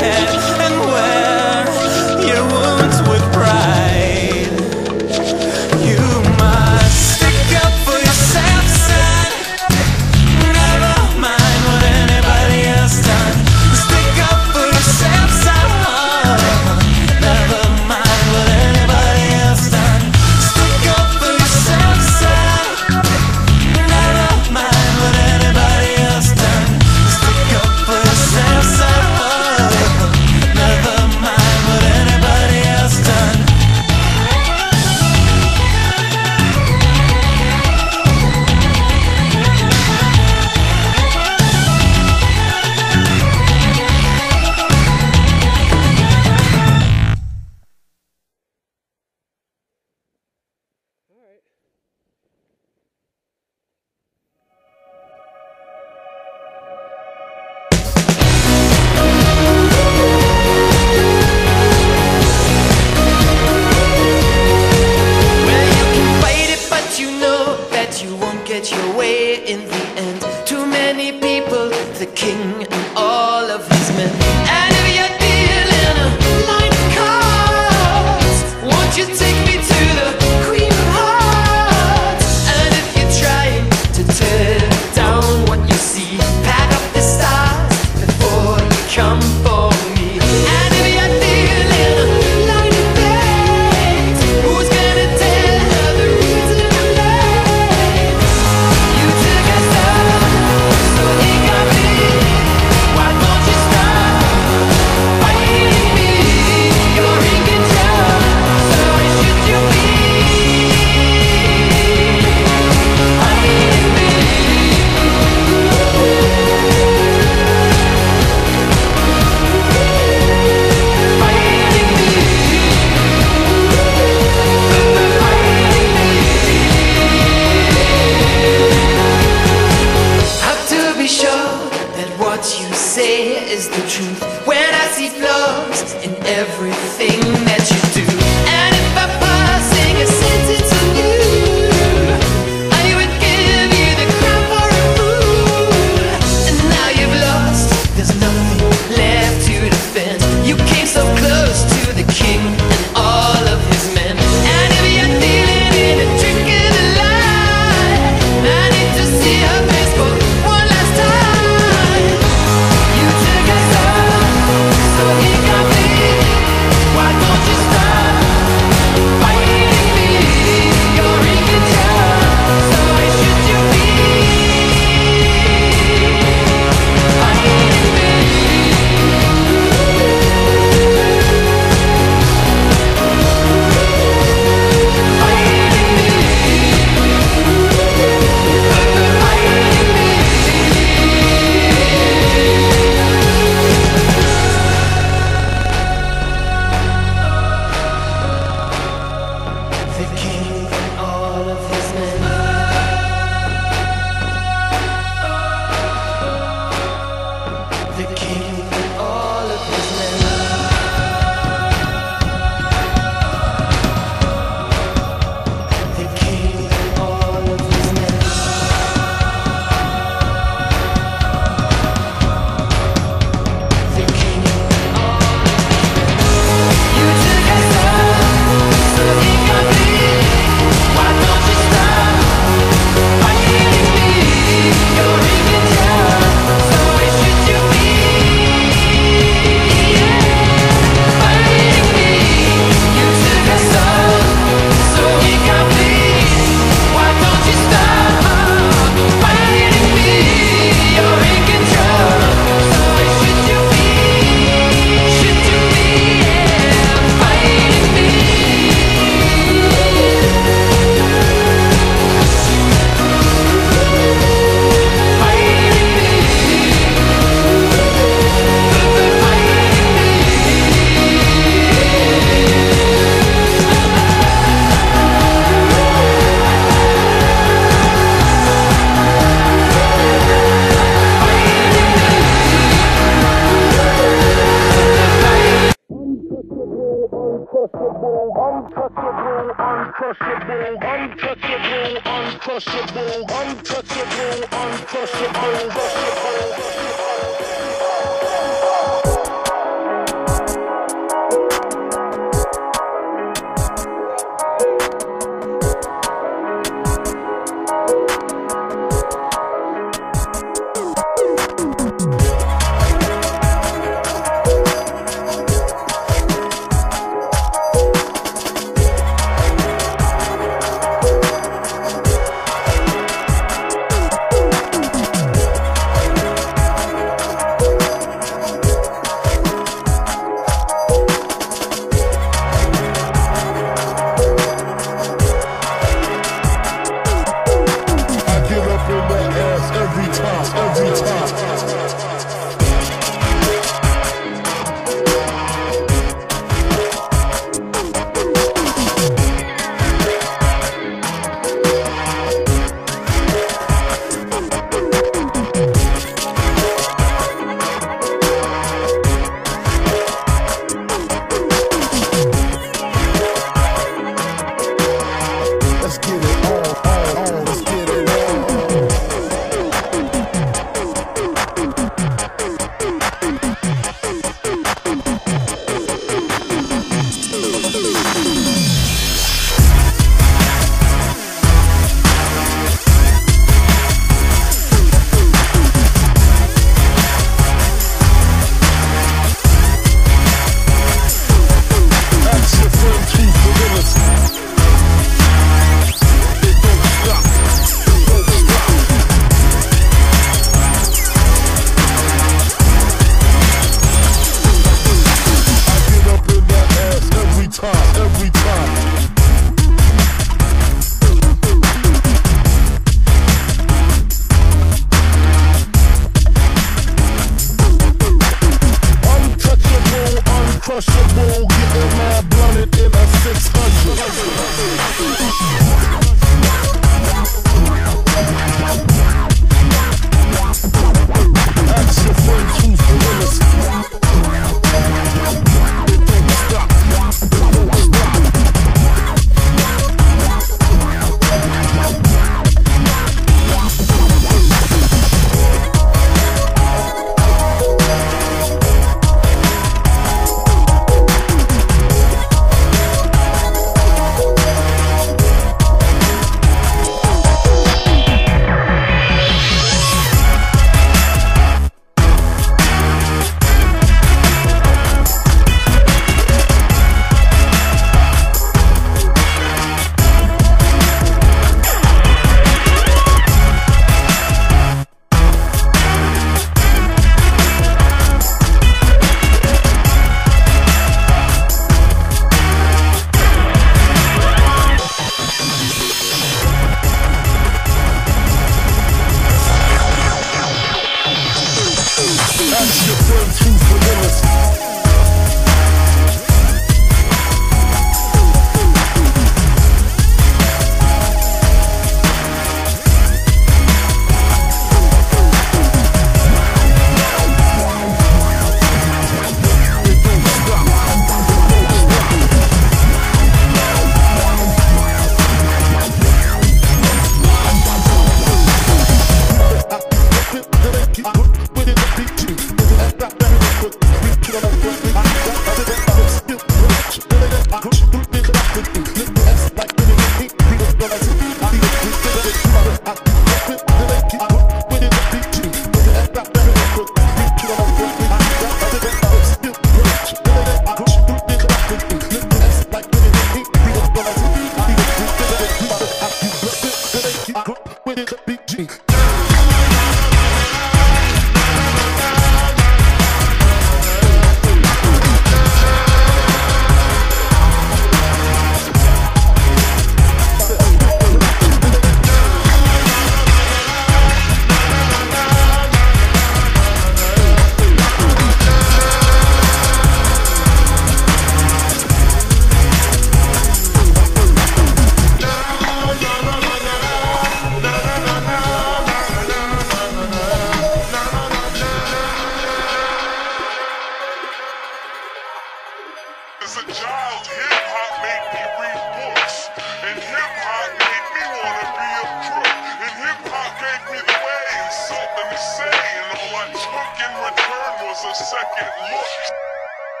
head. untouchable, untouchable, untouchable, untouchable, untouchable, untouchable, untouchable, untouchable.